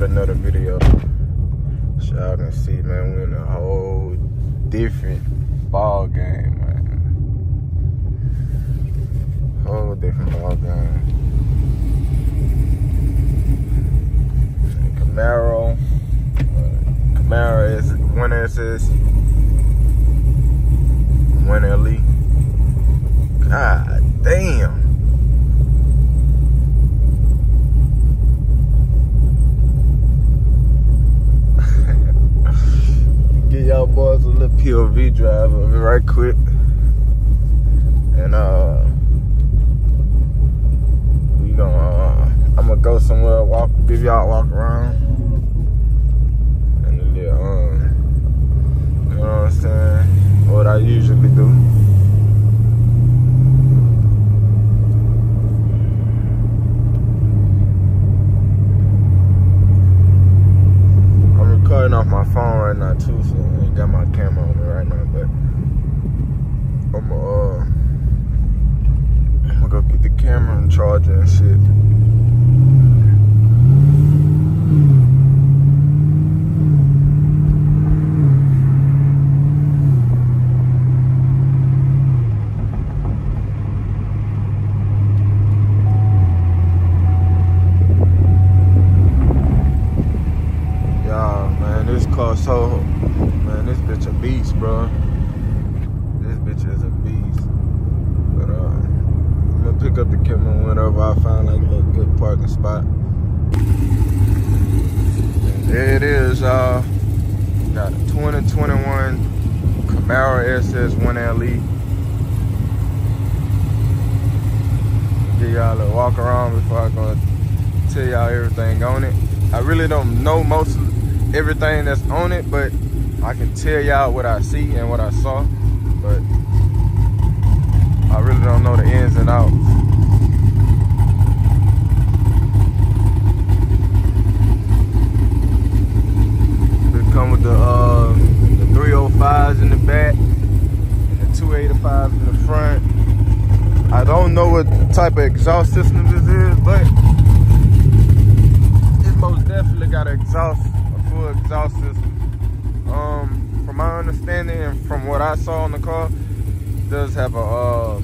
with another video. So y'all can see, man, we in a whole different ball game, man. Whole different ball game. Camaro. Uh, Camaro is one SS. One LE. God damn. Get y'all boys a little POV drive of it right quick. And uh we gonna uh, I'm gonna go somewhere, walk give y'all walk around. And then um you know what I'm saying? What I usually do. I'm recording off my phone right now too, so got my camera on me right now, but I'm uh I'm gonna go get the camera and charger and shit. Y'all, man, this car so, man, this bitch a beast, bro. This bitch is a beast. But uh, I'm gonna pick up the camera whenever I find like a little good parking spot. And y'all. Got a 2021 Camaro SS 1LE. Give y'all a walk around before I go tell y'all everything on it. I really don't know most of everything that's on it, but I can tell y'all what I see and what I saw. But I really don't know the ins and outs. It come with the uh, the 305s in the back and the 285s in the front. I don't know what type of exhaust system this is, but it most definitely got an exhaust, a full exhaust system. Um, from my understanding and from what I saw on the car, does have a, uh,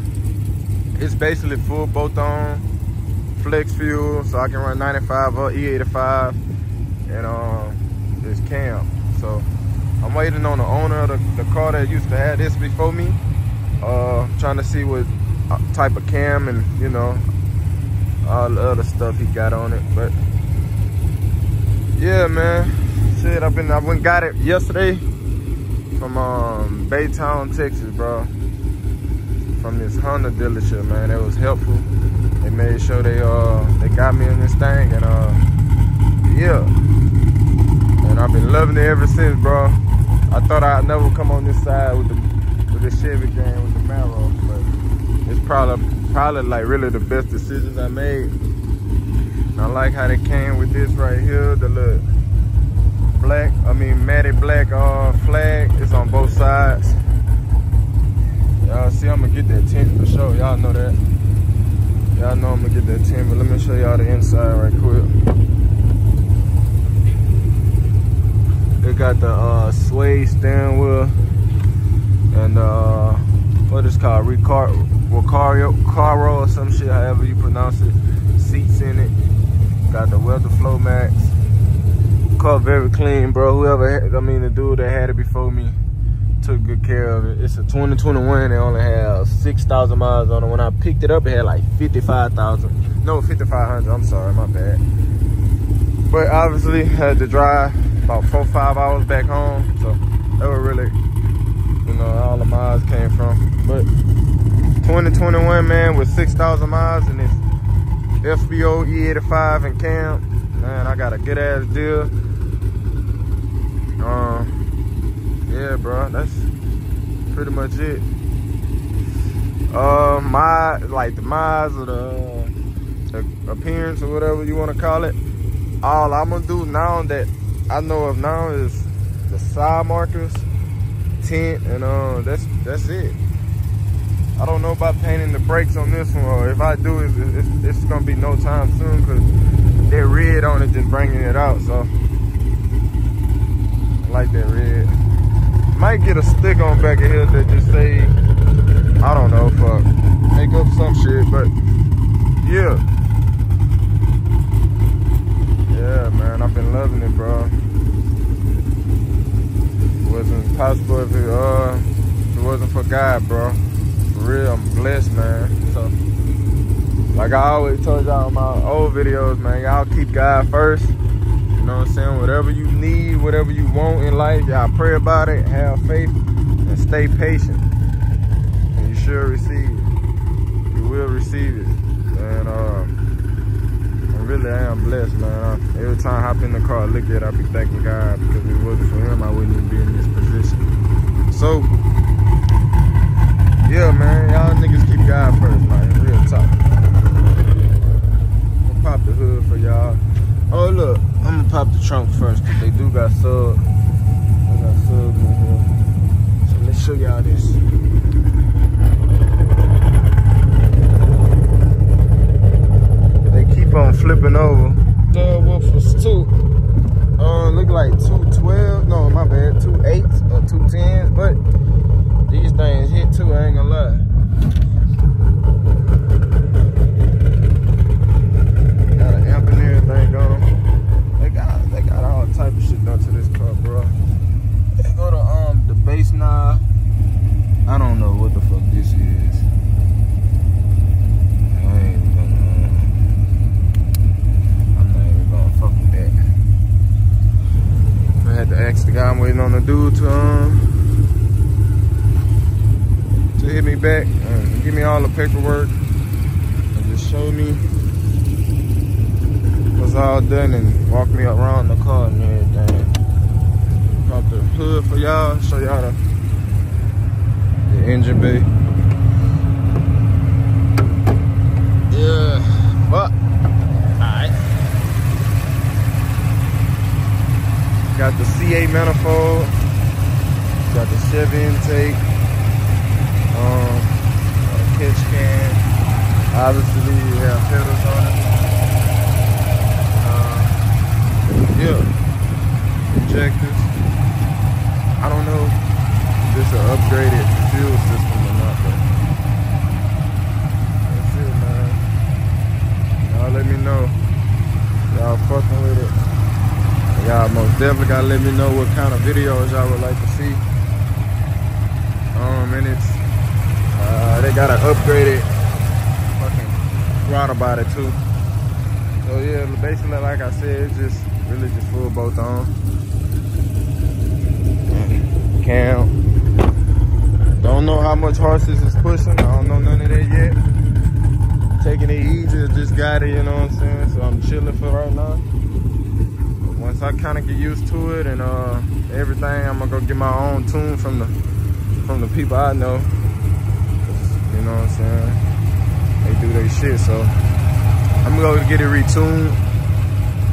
it's basically full bolt on flex fuel, so I can run 95 or E85 and um, this cam. So I'm waiting on the owner of the, the car that used to have this before me, uh, trying to see what type of cam and you know all the other stuff he got on it, but yeah, man. Shit, I've been I went got it yesterday from um Baytown, Texas, bro. From this Honda dealership, man. It was helpful. They made sure they uh they got me in this thing and uh yeah. And I've been loving it ever since, bro. I thought I'd never come on this side with the with the Chevy gang with the Maro, but probably probably like really the best decisions I made. And I like how they came with this right here, the little black, I mean matted black uh, flag. It's on both sides. Y'all see I'm gonna get that tent for sure. Y'all know that. Y'all know I'm gonna get that tent, but let me show y'all the inside right quick. They got the uh, suede steering wheel and uh, is called Ricar Ricario Caro or some shit, however you pronounce it. Seats in it. Got the weather flow max. Car very clean, bro. Whoever, had, I mean, the dude that had it before me took good care of it. It's a 2021. They only have 6,000 miles on it. When I picked it up, it had like 55,000. No, 5,500. I'm sorry, my bad. But obviously, had to drive about four, five hours back home. So that was really, you know, all the miles came from. But 2021, man, with 6,000 miles and it's FBO E85 and cam, man, I got a good ass deal. Um, yeah, bro, that's pretty much it. Uh, my like the miles or the, the appearance or whatever you want to call it. All I'm gonna do now that I know of now is the side markers, tint, and uh, that's that's it. I don't know about painting the brakes on this one, or if I do, it's, it's, it's gonna be no time soon, cause that red on it just bringing it out. So I like that red. Might get a stick on back of here that just say, I don't know, fuck, make up some shit, but yeah. Yeah, man, I've been loving it, bro. Wasn't possible if it, uh, if it wasn't for God, bro. For real, I'm blessed, man. So, like I always told y'all in my old videos, man, y'all keep God first. You know what I'm saying? Whatever you need, whatever you want in life, y'all pray about it, have faith, and stay patient. And you should receive it. You will receive it. And uh, I really am blessed, man. Every time I hop in the car, I look at it, I be thanking God because if it wasn't for him, I wouldn't even be in this position. So, yeah, man, y'all niggas keep God first, man. Real talk. I'll pop the hood for y'all. Oh, look, I'm gonna pop the trunk first because they do got sub. They got subs in here. So let's show y'all this. They keep on flipping over. The woofers too. Uh, look like 212. No, my bad. Two eights or two tens, but these things hit too. I ain't gonna lie. Got an amp and everything on them. They got they got all type of shit done to this car, bro. They go to um the bass knob. I don't know what the fuck this is. I ain't even gonna. I'm not even gonna fuck with that. I had to ask the guy I'm waiting on the dude to um to hit me back and give me all the paperwork and just show me what's all done and walk me around the car and everything. Pop the hood for y'all, show y'all the, the engine bay. Yeah, but alright. Got the C8 manifold, got the Chevy intake, can. Obviously, you have pedals on it. Uh, yeah, injectors. I don't know if this is an upgraded fuel system or not, but that's it, man. Y'all let me know. Y'all fucking with it. Y'all most definitely gotta let me know what kind of videos y'all would like to see. Um, and it's uh, they got an upgraded fucking throttle body too. So yeah, basically like I said, it's just really just full bolt on. Cam. Don't know how much horses is pushing. I don't know none of that yet. Taking it easy, just got it, you know what I'm saying? So I'm chilling for right now. But once I kind of get used to it and uh, everything, I'm gonna go get my own tune from the from the people I know. You know what I'm saying? They do their shit, so I'm gonna go get it retuned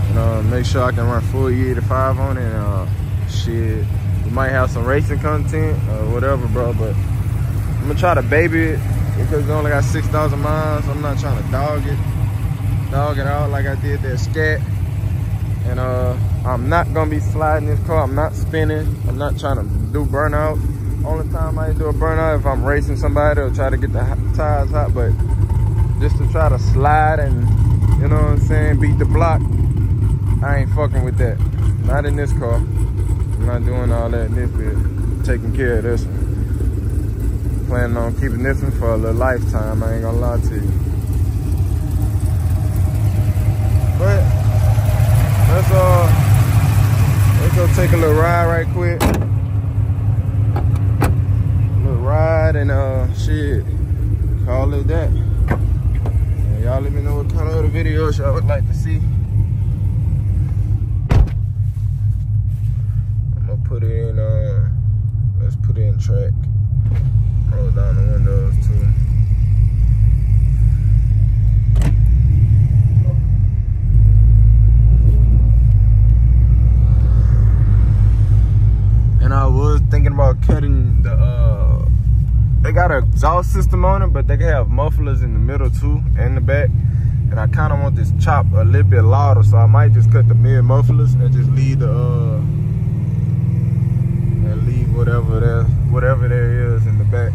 and uh, make sure I can run full E85 on it. And, uh, shit, we might have some racing content or whatever, bro. But I'm gonna try to baby it because it only got 6,000 miles. I'm not trying to dog it, dog it out like I did that scat. And uh, I'm not gonna be sliding this car. I'm not spinning. I'm not trying to do burnout. Only time I do a burnout if I'm racing somebody or try to get the tires hot, but just to try to slide and, you know what I'm saying, beat the block, I ain't fucking with that. Not in this car. I'm not doing all that in this bit. Taking care of this one. Planning on keeping this one for a little lifetime, I ain't gonna lie to you. But, let's, uh, let's go take a little ride right quick. Ride and uh shit. Call it that. Y'all let me know what kind of other videos y'all would like to see. I'm gonna put it in uh let's put it in track. Roll down the windows too. And i was thinking about cutting the uh got an exhaust system on it, but they can have mufflers in the middle too and the back. and I kind of want this chop a little bit louder, so I might just cut the mid mufflers and just leave the uh, and leave whatever there, whatever there is in the back.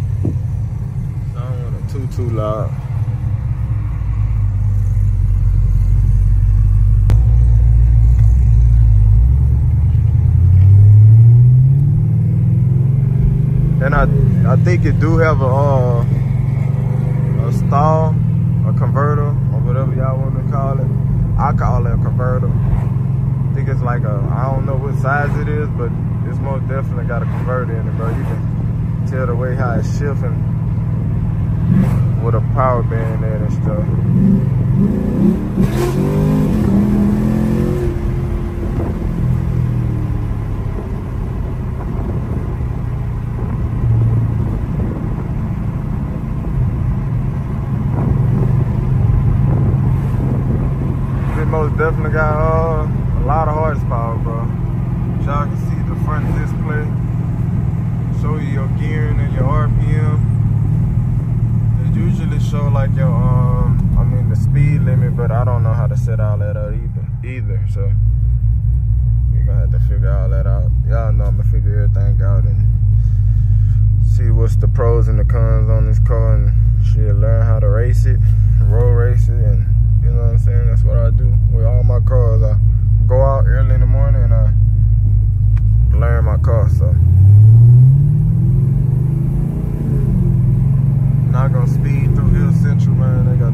I don't want it too too loud. And I I think it do have a uh, a stall, a converter, or whatever y'all want to call it. I call it a converter. I think it's like a I don't know what size it is, but it's most definitely got a converter in it, bro. You can tell the way how it's shifting with a power band and stuff. most definitely got uh, a lot of horsepower, bro. Y'all can see the front display. Show you your gearing and your RPM. It usually show like your um, I mean the speed limit, but I don't know how to set all that up either. Either, so you're gonna have to figure all that out. Y'all know I'm gonna figure everything out and see what's the pros and the cons on this car and she'll learn how to race it, road race it, and you know what I'm saying? That's what I do with all my cars. I go out early in the morning and I learn my car. So not gonna speed through Hill Central, man. They got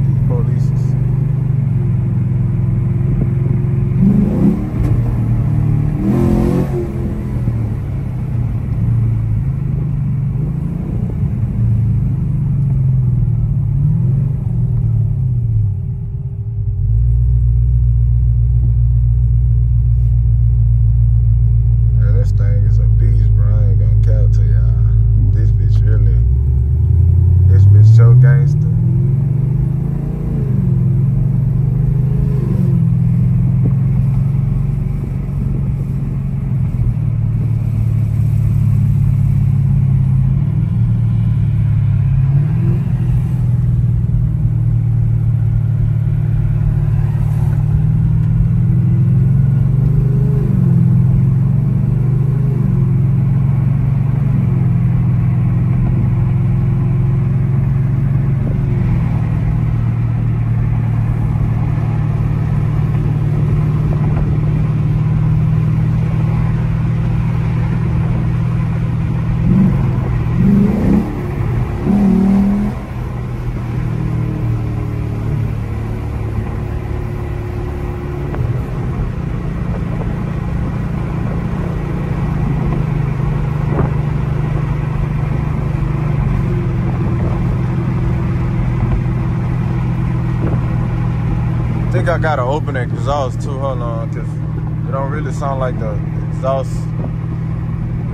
I gotta open the exhaust too. Hold on, cause it don't really sound like the exhaust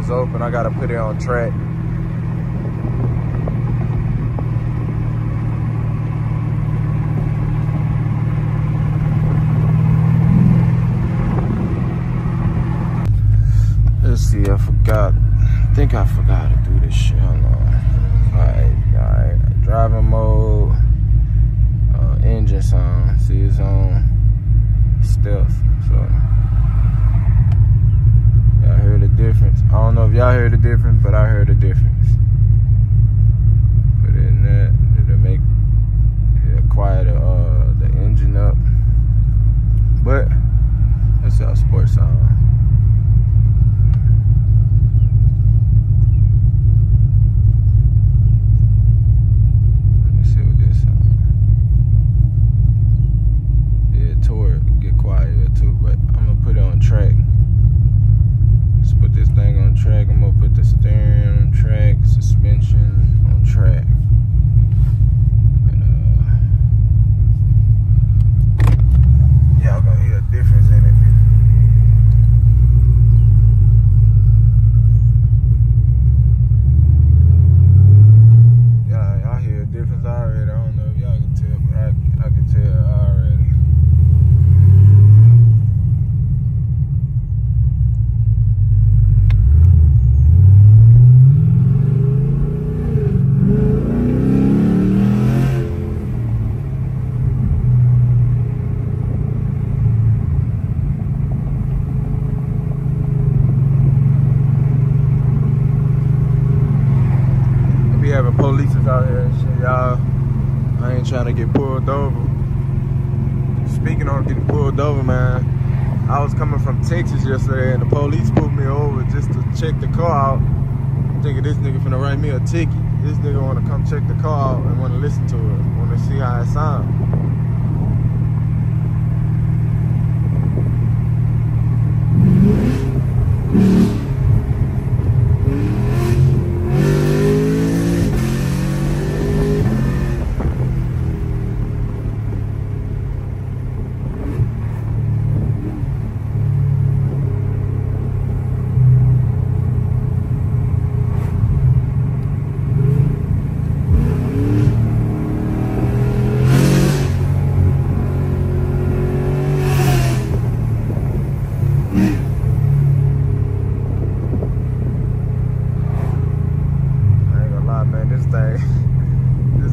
is open. I gotta put it on track. Let's see, I forgot. I think I forgot to do this shit. Hold on. Alright, alright. Driving mode engine sound. See it's on stealth. So y'all heard the difference. I don't know if y'all heard the difference, but I heard the difference. Put it in that to make it quiet uh, the engine up. But let's see how sports sound. track. Let's put this thing on track. I'm gonna put the steering on track. I ain't trying to get pulled over. Speaking on getting pulled over, man, I was coming from Texas yesterday and the police pulled me over just to check the car out. I'm thinking this nigga finna write me a ticket. This nigga wanna come check the car out and wanna listen to it, wanna see how it sounds.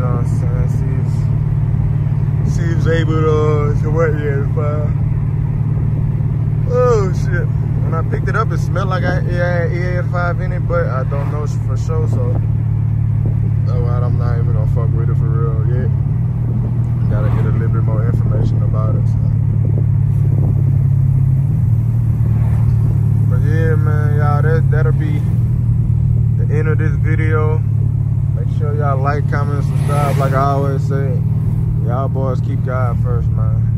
you know what I'm saying, if, see if he's able to, to work E85. Oh shit. When I picked it up, it smelled like I had E85 in it, but I don't know for sure, so oh, I'm not even gonna fuck with it for real yet gotta get a little bit more information about it. So. But yeah, man, y'all, that, that'll be the end of this video. Sure y'all like, comment, subscribe, like I always say. Y'all boys keep God first, man.